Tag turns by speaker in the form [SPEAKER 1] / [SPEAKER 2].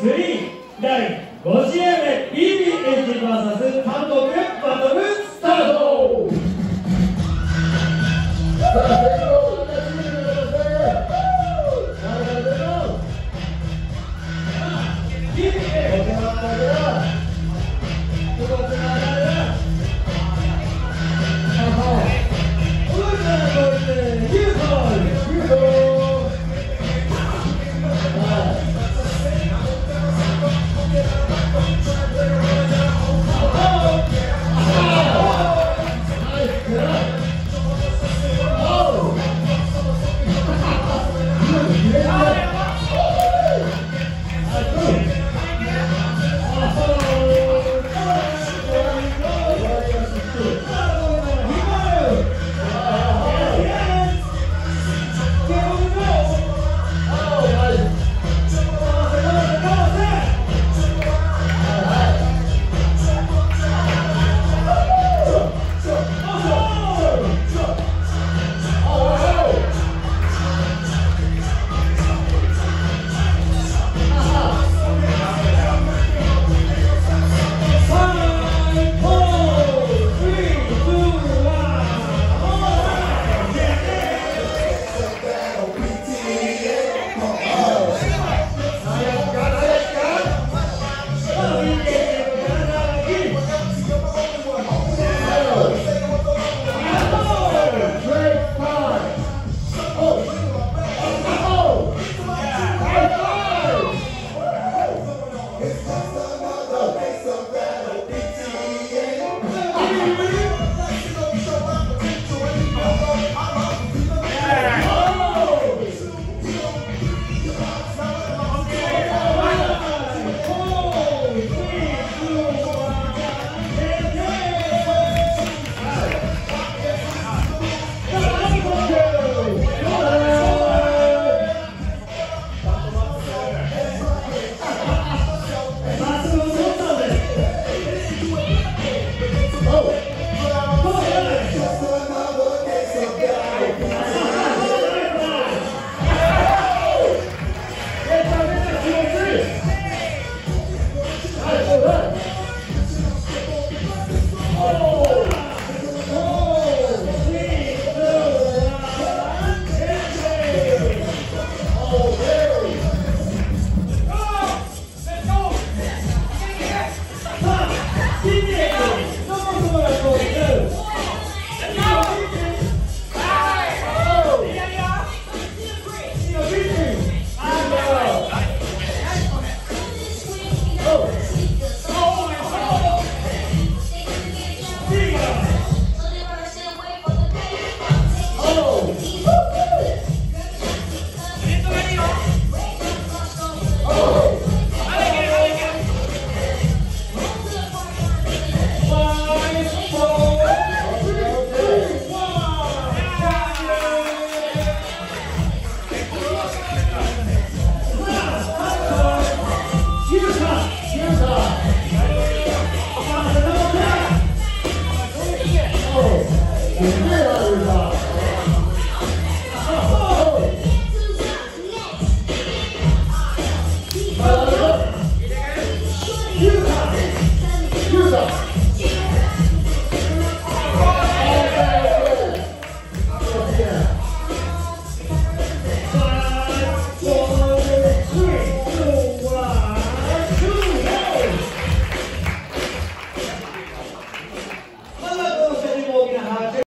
[SPEAKER 1] 3第5試合目 BBH vs 韓国バトルスタート。Oh. Use up! Up!